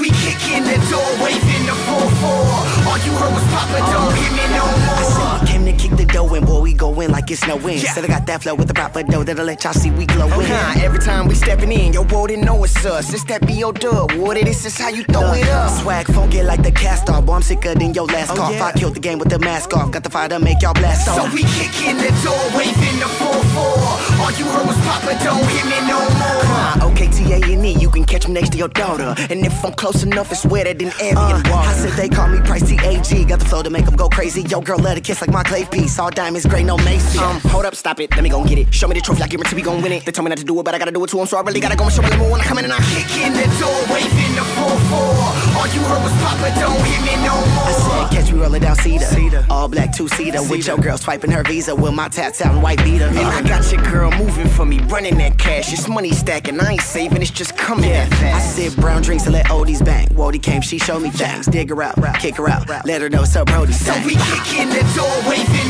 We kick in the door, waving the 4-4 All you heard was Papa, don't hit me no more. I said came to kick the dough and boy, we going like it's no wind yeah. Said I got that flow with the proper dough that'll let y'all see we glowing okay. Every time we stepping in, yo, boy, didn't know it's us. It's that B.O. dub, what it is, is how you throw it up. Swag, funky like the cast off, boy, I'm sicker than your last oh, cough. Yeah. I killed the game with the mask off, got the fire to make y'all blast off. So we kick in the door, waving the next to your daughter. And if I'm close enough, it's wetter than Evian Uh, water. I said they call me Pricey AG. got the flow to make them go crazy. Yo, girl, let it kiss like my clay piece. All diamonds, gray, no Macy. Um, hold up, stop it, let me go and get it. Show me the trophy, I guarantee we gon' win it. They told me not to do it, but I gotta do it to 'em, so I really gotta go and show me when I come in and I kick in the door, waving the 4-4. All you heard was Papa, don't hit me no more. I said, catch me rolling down Cedar. Cedar. All black two-seater with your girl swiping her visa with my tats out and white beater. And I got your girl moving for running that cash. It's money stacking, I ain't saving, it's just coming Yeah, that I fast. said brown drinks and let oldies bang. Wody came, she showed me things. Dig her out, kick her out, let her know it's up, Brody. So we kick in the door, waving